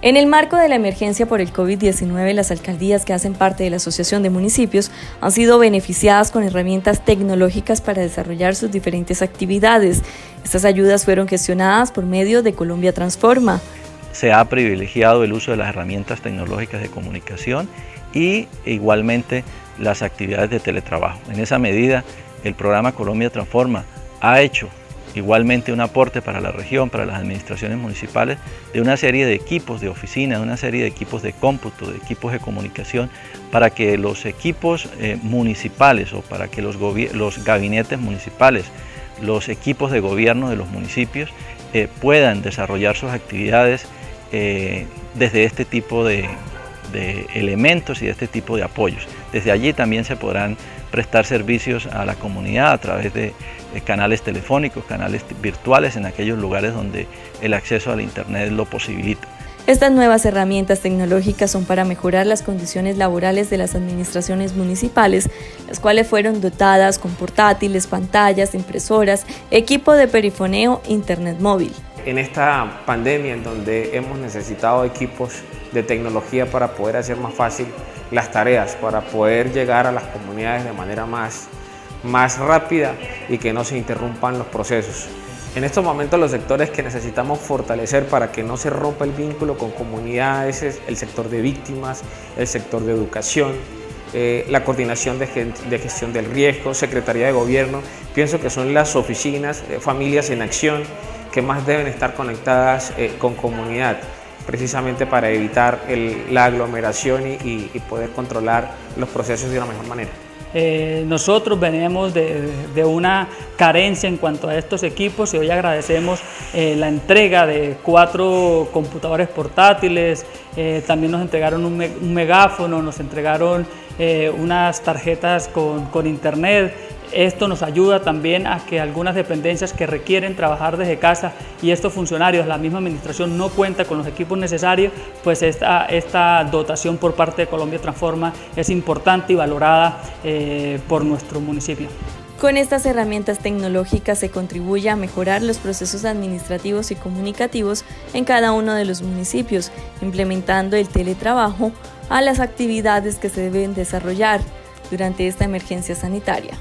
En el marco de la emergencia por el COVID-19, las alcaldías que hacen parte de la Asociación de Municipios han sido beneficiadas con herramientas tecnológicas para desarrollar sus diferentes actividades. Estas ayudas fueron gestionadas por medio de Colombia Transforma. Se ha privilegiado el uso de las herramientas tecnológicas de comunicación y igualmente las actividades de teletrabajo. En esa medida, el programa Colombia Transforma ha hecho igualmente un aporte para la región, para las administraciones municipales, de una serie de equipos de oficina, de una serie de equipos de cómputo, de equipos de comunicación, para que los equipos eh, municipales o para que los, los, gabinetes municipales, los equipos de gobierno de los municipios eh, puedan desarrollar sus actividades eh, desde este tipo de, de elementos y de este tipo de apoyos. Desde allí también se podrán prestar servicios a la comunidad a través de canales telefónicos, canales virtuales en aquellos lugares donde el acceso al Internet lo posibilita. Estas nuevas herramientas tecnológicas son para mejorar las condiciones laborales de las administraciones municipales, las cuales fueron dotadas con portátiles, pantallas, impresoras, equipo de perifoneo, internet móvil. En esta pandemia en donde hemos necesitado equipos de tecnología para poder hacer más fácil las tareas, para poder llegar a las comunidades de manera más, más rápida y que no se interrumpan los procesos. En estos momentos los sectores que necesitamos fortalecer para que no se rompa el vínculo con comunidades es el sector de víctimas, el sector de educación, eh, la coordinación de, gestión del riesgo, Secretaría de Gobierno. Pienso que son las oficinas, eh, familias en acción, que más deben estar conectadas eh, con comunidad precisamente para evitar la aglomeración y, poder controlar los procesos de una mejor manera. Eh, nosotros venimos de, una carencia en cuanto a estos equipos y hoy agradecemos eh, la entrega de cuatro computadores portátiles, también nos entregaron un, megáfono, nos entregaron unas tarjetas con internet, esto nos ayuda también a que algunas dependencias que requieren trabajar desde casa y estos funcionarios, la misma administración no cuenta con los equipos necesarios, pues esta, dotación por parte de Colombia Transforma es importante y valorada eh, por nuestro municipio. Con estas herramientas tecnológicas se contribuye a mejorar los procesos administrativos y comunicativos en cada uno de los municipios, implementando el teletrabajo a las actividades que se deben desarrollar durante esta emergencia sanitaria.